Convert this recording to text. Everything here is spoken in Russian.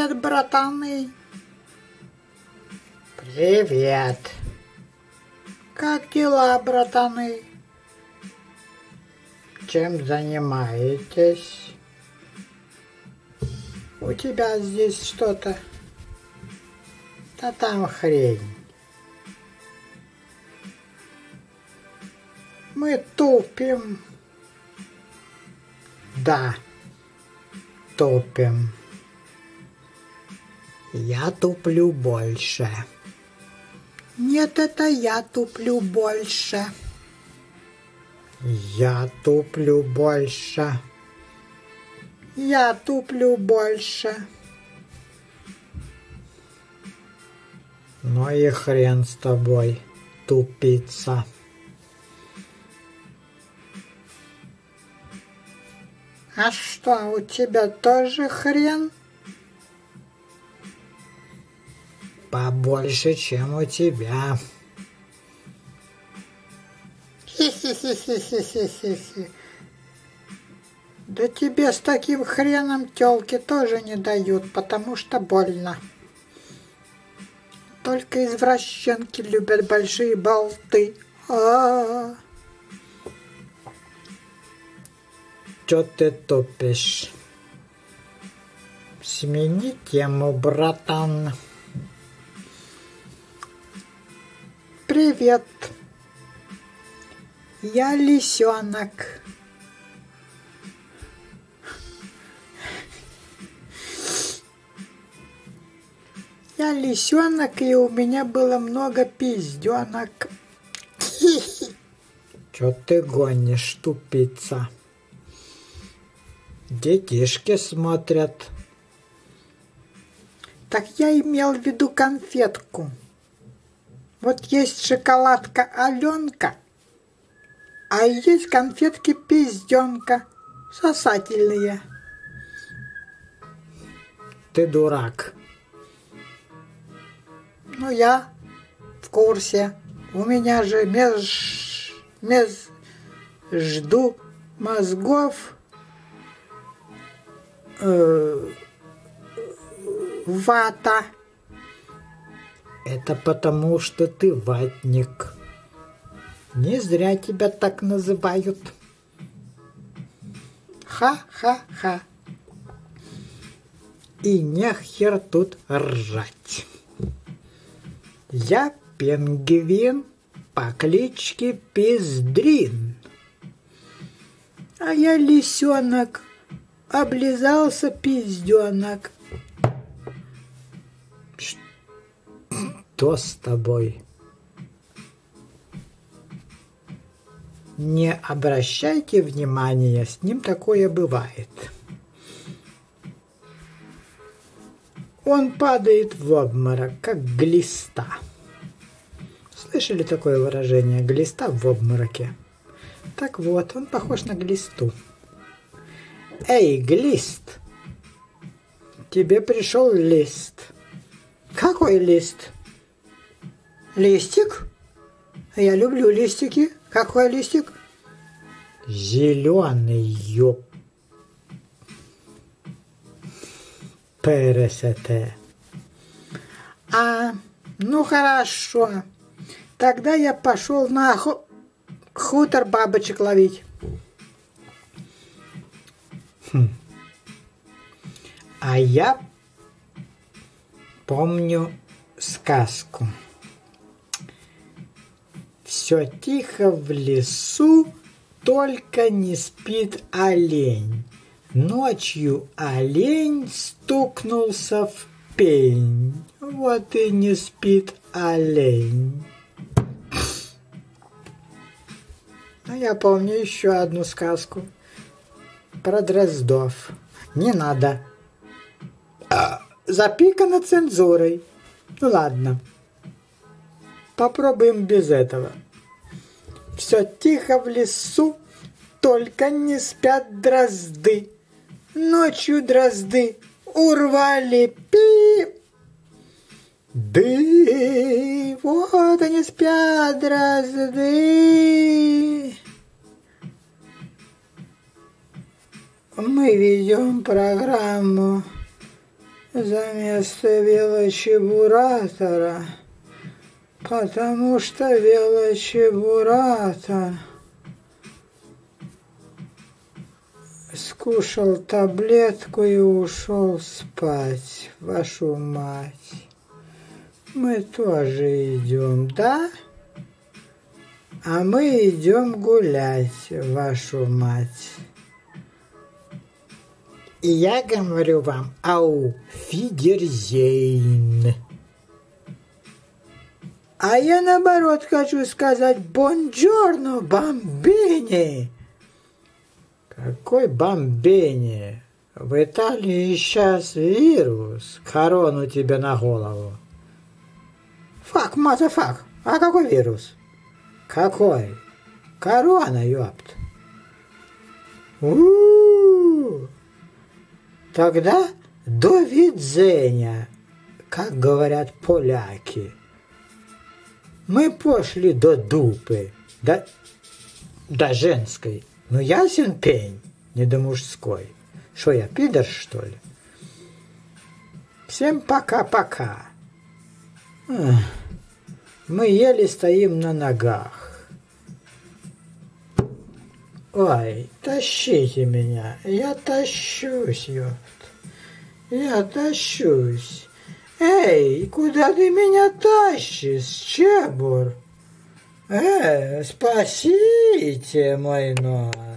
Привет, братаны. Привет. Как дела, братаны? Чем занимаетесь? У тебя здесь что-то. Да там хрень. Мы тупим. Да, тупим. Я туплю больше. Нет, это я туплю больше. Я туплю больше. Я туплю больше. Ну и хрен с тобой, тупица. А что, у тебя тоже хрен? Побольше, чем у тебя. Да тебе с таким хреном тёлки тоже не дают, потому что больно. Только извращенки любят большие болты. А -а -а. Чё ты тупишь? Смени тему, братан. Привет. Я лисенок. Я лисенок, и у меня было много пизденок. Чё ты гонишь, тупица? Детишки смотрят. Так я имел в виду конфетку. Вот есть шоколадка Аленка, а есть конфетки Пизденка, сосательные. Ты дурак. Ну, я в курсе. У меня же меж... меж... жду мозгов э, вата. Это потому, что ты ватник. Не зря тебя так называют. Ха-ха-ха. И нехер тут ржать. Я пингвин по кличке Пиздрин. А я лисенок облизался пизденок. Что с тобой? Не обращайте внимания, с ним такое бывает. Он падает в обморок, как глиста. Слышали такое выражение «глиста в обмороке»? Так вот, он похож на глисту. Эй, глист! Тебе пришел лист. Какой лист? Листик? Я люблю листики. Какой листик? Зеленый, ёп. Пересете. А, ну хорошо. Тогда я пошел на хутор бабочек ловить. Хм. А я помню сказку. Все тихо в лесу, только не спит олень. Ночью олень стукнулся в пень. Вот и не спит олень. Ну, я помню еще одну сказку про Дроздов. Не надо. А, запикано цензурой. Ну ладно. Попробуем без этого. Все тихо в лесу, только не спят дрозды. Ночью дрозды урвали пи. Ды, вот они спят, дрозды. Мы ведем программу за место велочебуратора, потому что велочебуратор скушал таблетку и ушел спать, вашу мать. Мы тоже идем, да? А мы идем гулять, вашу мать. И я говорю вам, ау, фидерзейн. А я наоборот хочу сказать бонджорно, бомбини. Какой бомбини? В Италии сейчас вирус. Корону тебе на голову. Фак, фак. А какой вирус? Какой? Корона, ёпт. У-у-у. Тогда до видзения, как говорят поляки. Мы пошли до дупы, до, до женской. Ну, ясен пень, не до мужской. Что я, пидор, что ли? Всем пока-пока. Мы еле стоим на ногах. Ой, тащите меня, я тащусь, ёпт. Я тащусь. Эй, куда ты меня тащишь, Чебур? Э, спасите мой нос.